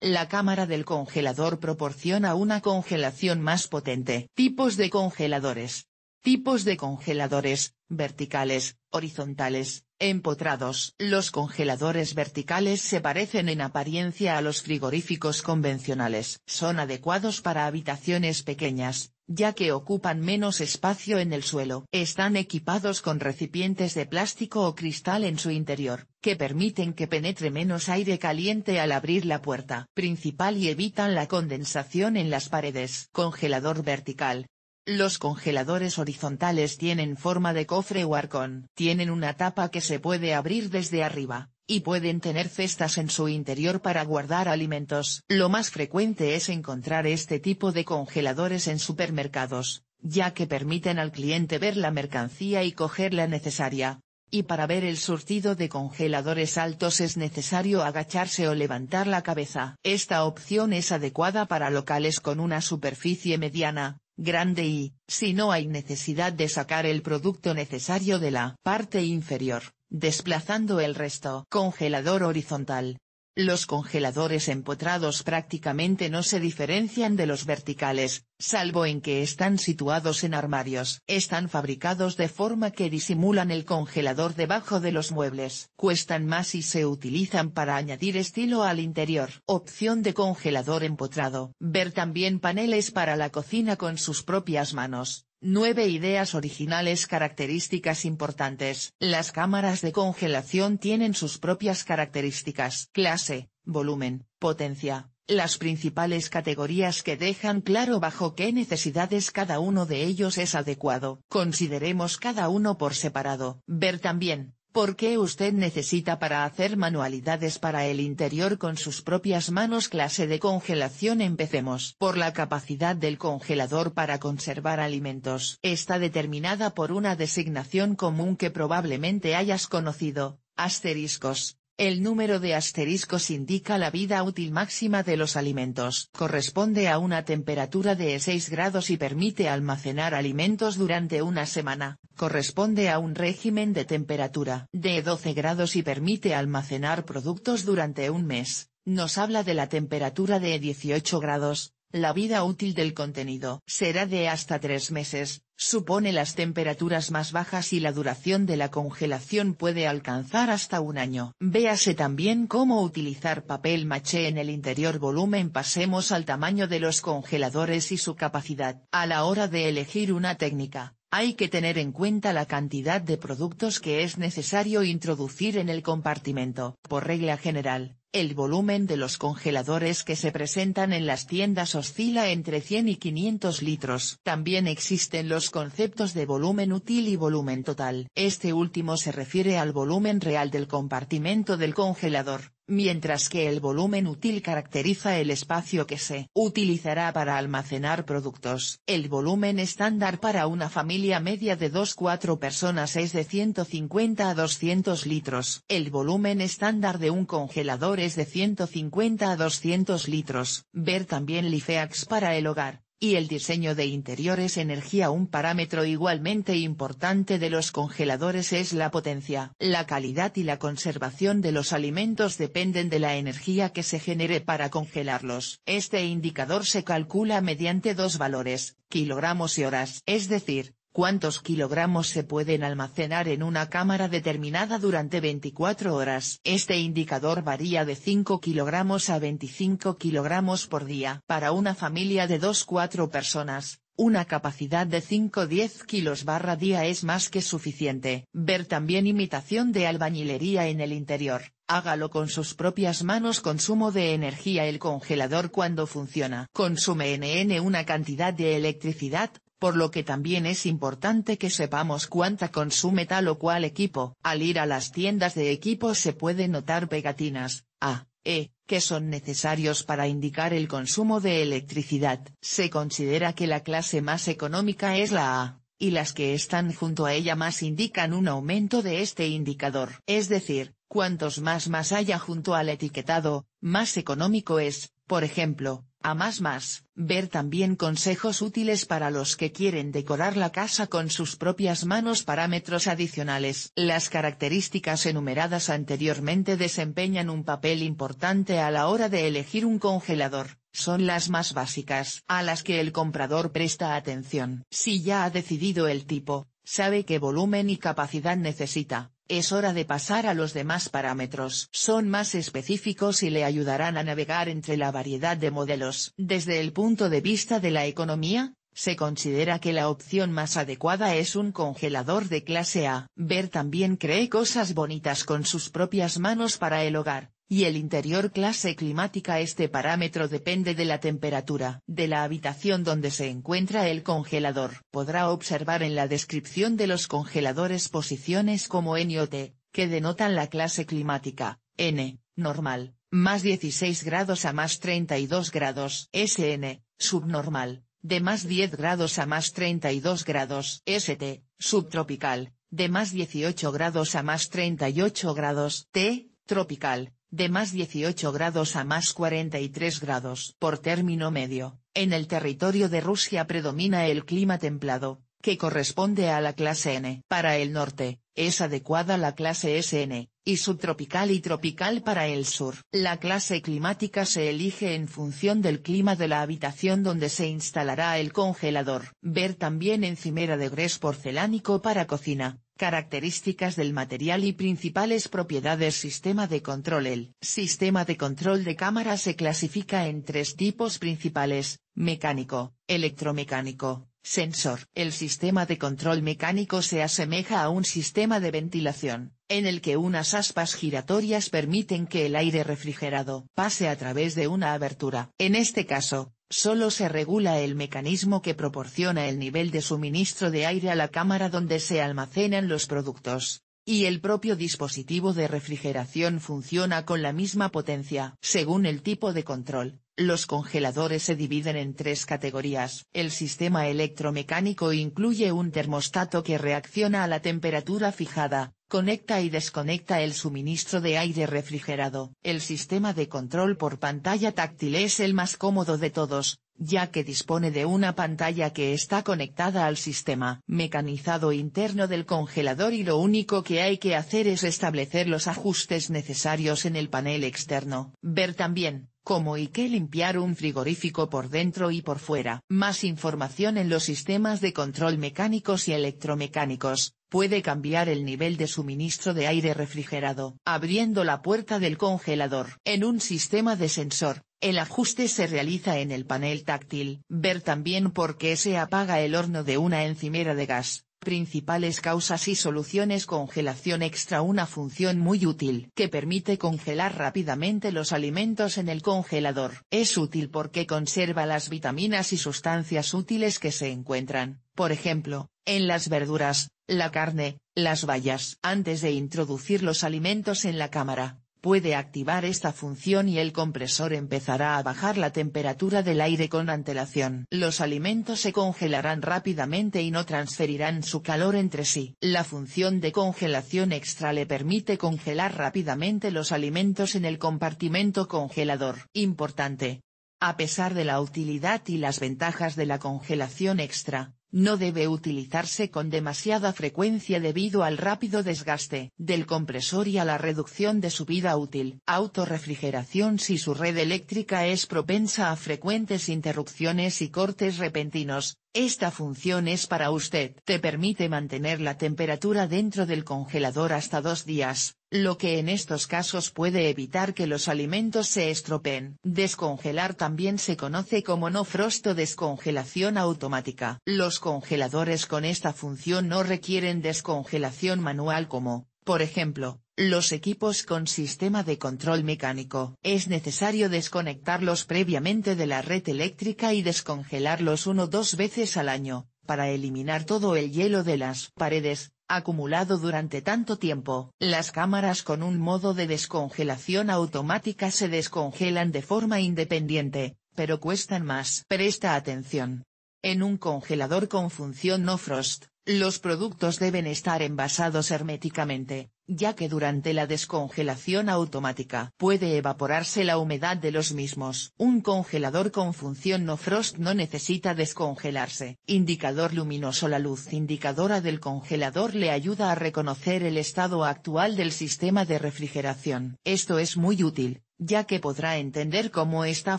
La cámara del congelador proporciona una congelación más potente. Tipos de congeladores. Tipos de congeladores, verticales, horizontales, empotrados. Los congeladores verticales se parecen en apariencia a los frigoríficos convencionales. Son adecuados para habitaciones pequeñas, ya que ocupan menos espacio en el suelo. Están equipados con recipientes de plástico o cristal en su interior, que permiten que penetre menos aire caliente al abrir la puerta principal y evitan la condensación en las paredes. Congelador vertical, los congeladores horizontales tienen forma de cofre o arcón. Tienen una tapa que se puede abrir desde arriba, y pueden tener cestas en su interior para guardar alimentos. Lo más frecuente es encontrar este tipo de congeladores en supermercados, ya que permiten al cliente ver la mercancía y coger la necesaria. Y para ver el surtido de congeladores altos es necesario agacharse o levantar la cabeza. Esta opción es adecuada para locales con una superficie mediana, grande y, si no hay necesidad de sacar el producto necesario de la parte inferior, desplazando el resto. Congelador horizontal. Los congeladores empotrados prácticamente no se diferencian de los verticales, salvo en que están situados en armarios. Están fabricados de forma que disimulan el congelador debajo de los muebles. Cuestan más y se utilizan para añadir estilo al interior. Opción de congelador empotrado. Ver también paneles para la cocina con sus propias manos. 9 ideas originales características importantes. Las cámaras de congelación tienen sus propias características. Clase, volumen, potencia, las principales categorías que dejan claro bajo qué necesidades cada uno de ellos es adecuado. Consideremos cada uno por separado. Ver también, ¿Por qué usted necesita para hacer manualidades para el interior con sus propias manos clase de congelación? Empecemos. Por la capacidad del congelador para conservar alimentos. Está determinada por una designación común que probablemente hayas conocido, asteriscos. El número de asteriscos indica la vida útil máxima de los alimentos. Corresponde a una temperatura de 6 grados y permite almacenar alimentos durante una semana. Corresponde a un régimen de temperatura de 12 grados y permite almacenar productos durante un mes. Nos habla de la temperatura de 18 grados, la vida útil del contenido será de hasta tres meses, supone las temperaturas más bajas y la duración de la congelación puede alcanzar hasta un año. Véase también cómo utilizar papel maché en el interior volumen pasemos al tamaño de los congeladores y su capacidad. A la hora de elegir una técnica, hay que tener en cuenta la cantidad de productos que es necesario introducir en el compartimento. Por regla general, el volumen de los congeladores que se presentan en las tiendas oscila entre 100 y 500 litros. También existen los conceptos de volumen útil y volumen total. Este último se refiere al volumen real del compartimento del congelador, mientras que el volumen útil caracteriza el espacio que se utilizará para almacenar productos. El volumen estándar para una familia media de 2-4 personas es de 150 a 200 litros. El volumen estándar de un congelador es de 150 a 200 litros. Ver también Lifeax para el hogar, y el diseño de interiores energía Un parámetro igualmente importante de los congeladores es la potencia. La calidad y la conservación de los alimentos dependen de la energía que se genere para congelarlos. Este indicador se calcula mediante dos valores, kilogramos y horas. Es decir, cuántos kilogramos se pueden almacenar en una cámara determinada durante 24 horas. Este indicador varía de 5 kilogramos a 25 kilogramos por día. Para una familia de 2-4 personas, una capacidad de 5-10 kilos barra día es más que suficiente. Ver también imitación de albañilería en el interior. Hágalo con sus propias manos Consumo de energía El congelador cuando funciona consume NN una cantidad de electricidad, por lo que también es importante que sepamos cuánta consume tal o cual equipo. Al ir a las tiendas de equipos se pueden notar pegatinas, A, E, que son necesarios para indicar el consumo de electricidad. Se considera que la clase más económica es la A, y las que están junto a ella más indican un aumento de este indicador. Es decir, cuantos más más haya junto al etiquetado, más económico es, por ejemplo, A más más, ver también consejos útiles para los que quieren decorar la casa con sus propias manos parámetros adicionales. Las características enumeradas anteriormente desempeñan un papel importante a la hora de elegir un congelador, son las más básicas a las que el comprador presta atención. Si ya ha decidido el tipo, sabe qué volumen y capacidad necesita, es hora de pasar a los demás parámetros. Son más específicos y le ayudarán a navegar entre la variedad de modelos. Desde el punto de vista de la economía, se considera que la opción más adecuada es un congelador de clase A. Ver también cree cosas bonitas con sus propias manos para el hogar, y el interior clase climática este parámetro depende de la temperatura de la habitación donde se encuentra el congelador. Podrá observar en la descripción de los congeladores posiciones como N o T, que denotan la clase climática, N, normal, más 16 grados a más 32 grados, SN, subnormal, de más 10 grados a más 32 grados, ST, subtropical, de más 18 grados a más 38 grados, T, tropical, de más 18 grados a más 43 grados. Por término medio, en el territorio de Rusia predomina el clima templado, que corresponde a la clase N. Para el norte, es adecuada la clase SN, y subtropical y tropical para el sur. La clase climática se elige en función del clima de la habitación donde se instalará el congelador. Ver también encimera de grés porcelánico para cocina, Características del material y principales propiedades Sistema de control El sistema de control de cámara se clasifica en tres tipos principales, mecánico, electromecánico, sensor. El sistema de control mecánico se asemeja a un sistema de ventilación, en el que unas aspas giratorias permiten que el aire refrigerado pase a través de una abertura. En este caso, Solo se regula el mecanismo que proporciona el nivel de suministro de aire a la cámara donde se almacenan los productos, y el propio dispositivo de refrigeración funciona con la misma potencia. Según el tipo de control, los congeladores se dividen en tres categorías. El sistema electromecánico incluye un termostato que reacciona a la temperatura fijada, Conecta y desconecta el suministro de aire refrigerado. El sistema de control por pantalla táctil es el más cómodo de todos, ya que dispone de una pantalla que está conectada al sistema mecanizado interno del congelador y lo único que hay que hacer es establecer los ajustes necesarios en el panel externo. Ver también, cómo y qué limpiar un frigorífico por dentro y por fuera. Más información en los sistemas de control mecánicos y electromecánicos, Puede cambiar el nivel de suministro de aire refrigerado, abriendo la puerta del congelador. En un sistema de sensor, el ajuste se realiza en el panel táctil. Ver también por qué se apaga el horno de una encimera de gas. Principales causas y soluciones Congelación extra Una función muy útil que permite congelar rápidamente los alimentos en el congelador. Es útil porque conserva las vitaminas y sustancias útiles que se encuentran, por ejemplo, en las verduras, la carne, las bayas. Antes de introducir los alimentos en la cámara, puede activar esta función y el compresor empezará a bajar la temperatura del aire con antelación. Los alimentos se congelarán rápidamente y no transferirán su calor entre sí. La función de congelación extra le permite congelar rápidamente los alimentos en el compartimento congelador. Importante. A pesar de la utilidad y las ventajas de la congelación extra, no debe utilizarse con demasiada frecuencia debido al rápido desgaste del compresor y a la reducción de su vida útil. Autorrefrigeración Si su red eléctrica es propensa a frecuentes interrupciones y cortes repentinos, esta función es para usted. Te permite mantener la temperatura dentro del congelador hasta dos días, lo que en estos casos puede evitar que los alimentos se estropeen. Descongelar también se conoce como no frost o descongelación automática. Los congeladores con esta función no requieren descongelación manual como, por ejemplo, los equipos con sistema de control mecánico. Es necesario desconectarlos previamente de la red eléctrica y descongelarlos uno o dos veces al año, para eliminar todo el hielo de las paredes, acumulado durante tanto tiempo. Las cámaras con un modo de descongelación automática se descongelan de forma independiente, pero cuestan más. Presta atención. En un congelador con función no frost, los productos deben estar envasados herméticamente, ya que durante la descongelación automática puede evaporarse la humedad de los mismos. Un congelador con función no frost no necesita descongelarse. Indicador luminoso La luz indicadora del congelador le ayuda a reconocer el estado actual del sistema de refrigeración. Esto es muy útil, ya que podrá entender cómo está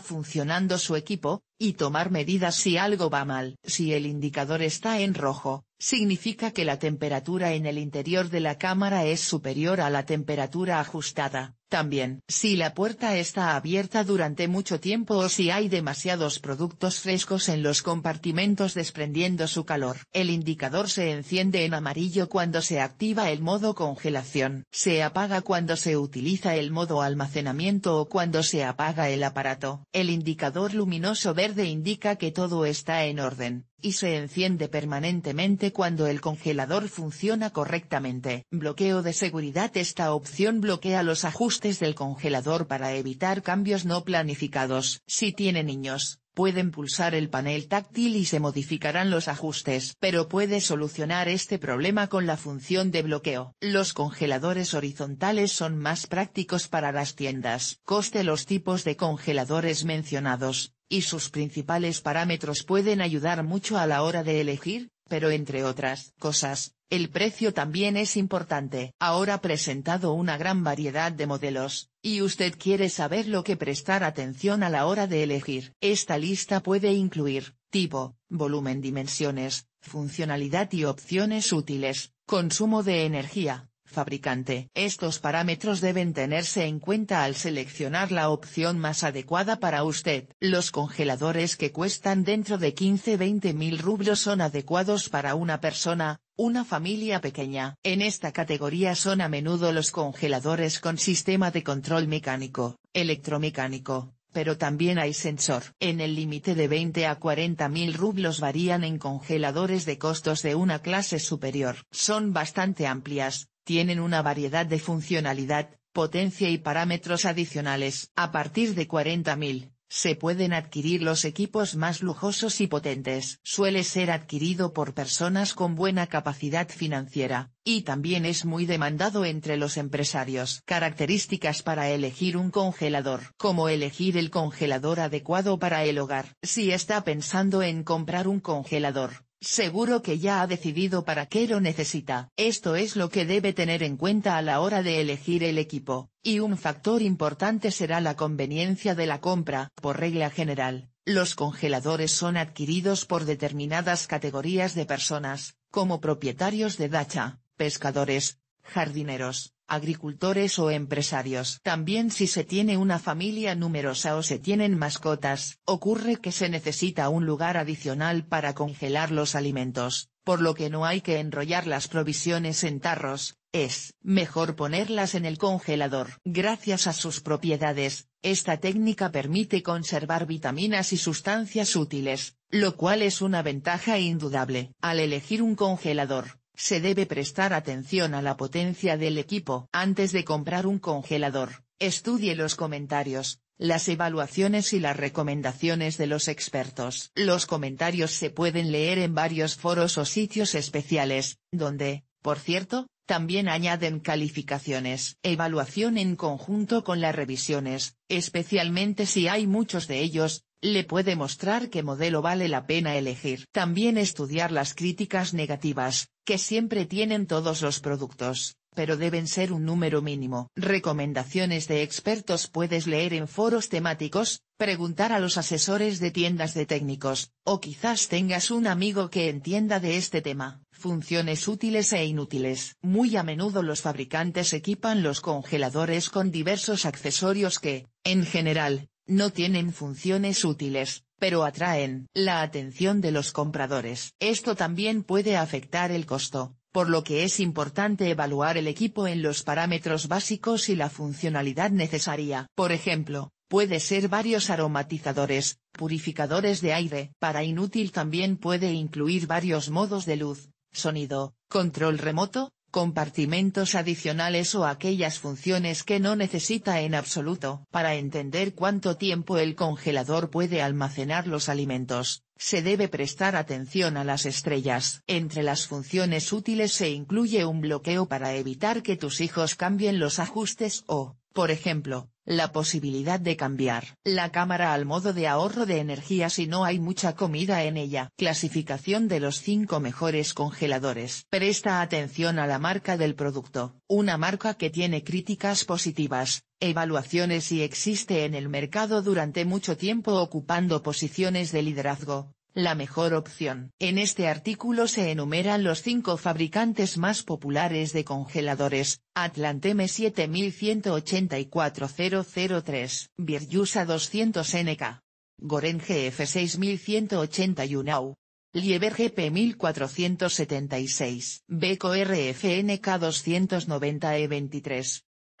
funcionando su equipo, y tomar medidas si algo va mal. Si el indicador está en rojo, significa que la temperatura en el interior de la cámara es superior a la temperatura ajustada. También, si la puerta está abierta durante mucho tiempo o si hay demasiados productos frescos en los compartimentos desprendiendo su calor. El indicador se enciende en amarillo cuando se activa el modo congelación. Se apaga cuando se utiliza el modo almacenamiento o cuando se apaga el aparato. El indicador luminoso verde indica que todo está en orden y se enciende permanentemente cuando el congelador funciona correctamente. Bloqueo de seguridad Esta opción bloquea los ajustes del congelador para evitar cambios no planificados. Si tiene niños, pueden pulsar el panel táctil y se modificarán los ajustes. Pero puede solucionar este problema con la función de bloqueo. Los congeladores horizontales son más prácticos para las tiendas. Coste Los tipos de congeladores mencionados, y sus principales parámetros pueden ayudar mucho a la hora de elegir, pero entre otras cosas, el precio también es importante. Ahora presentado una gran variedad de modelos, y usted quiere saber lo que prestar atención a la hora de elegir. Esta lista puede incluir, tipo, volumen dimensiones, funcionalidad y opciones útiles, consumo de energía, fabricante. Estos parámetros deben tenerse en cuenta al seleccionar la opción más adecuada para usted. Los congeladores que cuestan dentro de 15-20 mil rublos son adecuados para una persona, una familia pequeña. En esta categoría son a menudo los congeladores con sistema de control mecánico, electromecánico, pero también hay sensor. En el límite de 20 a 40 mil rublos varían en congeladores de costos de una clase superior. Son bastante amplias, tienen una variedad de funcionalidad, potencia y parámetros adicionales. A partir de 40.000, se pueden adquirir los equipos más lujosos y potentes. Suele ser adquirido por personas con buena capacidad financiera, y también es muy demandado entre los empresarios. Características para elegir un congelador. Cómo elegir el congelador adecuado para el hogar. Si está pensando en comprar un congelador, Seguro que ya ha decidido para qué lo necesita. Esto es lo que debe tener en cuenta a la hora de elegir el equipo, y un factor importante será la conveniencia de la compra. Por regla general, los congeladores son adquiridos por determinadas categorías de personas, como propietarios de dacha, pescadores, jardineros, agricultores o empresarios. También si se tiene una familia numerosa o se tienen mascotas, ocurre que se necesita un lugar adicional para congelar los alimentos, por lo que no hay que enrollar las provisiones en tarros, es mejor ponerlas en el congelador. Gracias a sus propiedades, esta técnica permite conservar vitaminas y sustancias útiles, lo cual es una ventaja indudable. Al elegir un congelador, se debe prestar atención a la potencia del equipo. Antes de comprar un congelador, estudie los comentarios, las evaluaciones y las recomendaciones de los expertos. Los comentarios se pueden leer en varios foros o sitios especiales, donde, por cierto, también añaden calificaciones. Evaluación en conjunto con las revisiones, especialmente si hay muchos de ellos, le puede mostrar qué modelo vale la pena elegir. También estudiar las críticas negativas, que siempre tienen todos los productos, pero deben ser un número mínimo. Recomendaciones de expertos puedes leer en foros temáticos, preguntar a los asesores de tiendas de técnicos, o quizás tengas un amigo que entienda de este tema. Funciones útiles e inútiles. Muy a menudo los fabricantes equipan los congeladores con diversos accesorios que, en general, no tienen funciones útiles, pero atraen la atención de los compradores. Esto también puede afectar el costo, por lo que es importante evaluar el equipo en los parámetros básicos y la funcionalidad necesaria. Por ejemplo, puede ser varios aromatizadores, purificadores de aire. Para inútil también puede incluir varios modos de luz, sonido, control remoto, compartimentos adicionales o aquellas funciones que no necesita en absoluto. Para entender cuánto tiempo el congelador puede almacenar los alimentos, se debe prestar atención a las estrellas. Entre las funciones útiles se incluye un bloqueo para evitar que tus hijos cambien los ajustes o, por ejemplo, la posibilidad de cambiar la cámara al modo de ahorro de energía si no hay mucha comida en ella. Clasificación de los 5 mejores congeladores. Presta atención a la marca del producto, una marca que tiene críticas positivas, evaluaciones y existe en el mercado durante mucho tiempo ocupando posiciones de liderazgo, la mejor opción. En este artículo se enumeran los cinco fabricantes más populares de congeladores, Atlanteme 7184003, Virjusa 200NK, Goren GF 6181 Lieber GP 1476, Beco RFNK 290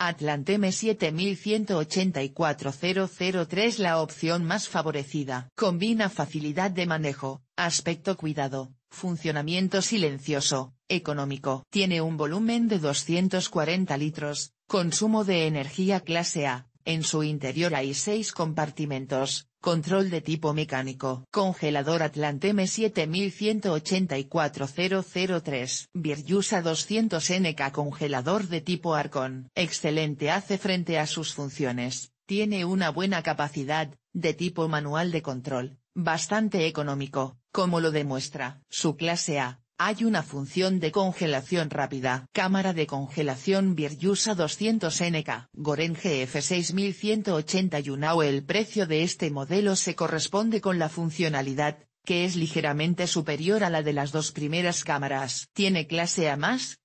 E23, Atlanteme 7184003 La opción más favorecida. Combina facilidad de manejo, aspecto cuidado, funcionamiento silencioso, económico. Tiene un volumen de 240 litros, consumo de energía clase A, en su interior hay seis compartimentos, control de tipo mecánico. Congelador Atlanteme 7184003. Virjusa 200NK Congelador de tipo Arcon. Excelente hace frente a sus funciones, tiene una buena capacidad, de tipo manual de control, bastante económico, como lo demuestra su clase A, hay una función de congelación rápida. Cámara de congelación Virjusa 200NK. Goren GF 6181 El precio de este modelo se corresponde con la funcionalidad, que es ligeramente superior a la de las dos primeras cámaras. Tiene clase A+,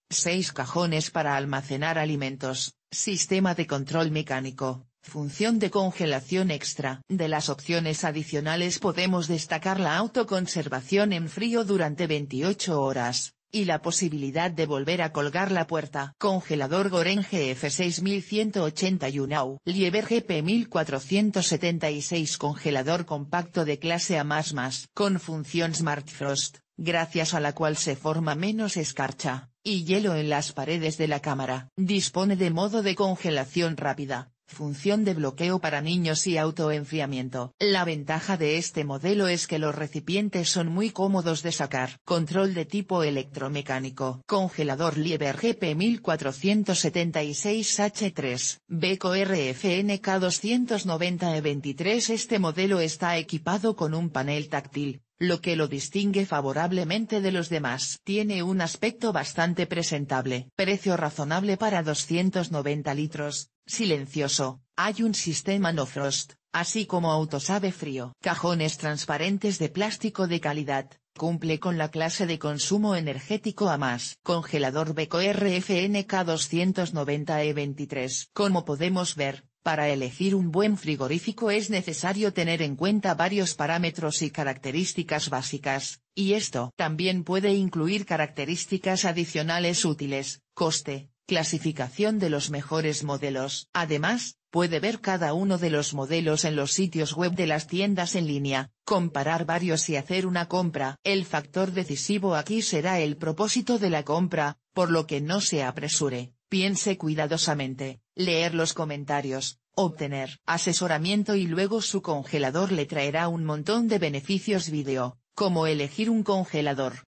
6 cajones para almacenar alimentos, sistema de control mecánico, Función de congelación extra. De las opciones adicionales podemos destacar la autoconservación en frío durante 28 horas, y la posibilidad de volver a colgar la puerta. Congelador Goren GF 6181 Lieber GP 1476 Congelador compacto de clase A++, con función Smart Frost, gracias a la cual se forma menos escarcha, y hielo en las paredes de la cámara. Dispone de modo de congelación rápida Función de bloqueo para niños y autoenfriamiento. La ventaja de este modelo es que los recipientes son muy cómodos de sacar. Control de tipo electromecánico. Congelador Lieber GP 1476H3, Beco RFNK 290E23 Este modelo está equipado con un panel táctil, lo que lo distingue favorablemente de los demás. Tiene un aspecto bastante presentable. Precio razonable para 290 litros, silencioso, hay un sistema no frost, así como autosave frío. Cajones transparentes de plástico de calidad, cumple con la clase de consumo energético a más. Congelador Beco RFNK 290E23. Como podemos ver, para elegir un buen frigorífico es necesario tener en cuenta varios parámetros y características básicas, y esto también puede incluir características adicionales útiles, coste, clasificación de los mejores modelos. Además, puede ver cada uno de los modelos en los sitios web de las tiendas en línea, comparar varios y hacer una compra. El factor decisivo aquí será el propósito de la compra, por lo que no se apresure, piense cuidadosamente, leer los comentarios, obtener asesoramiento y luego su congelador le traerá un montón de beneficios video, como elegir un congelador,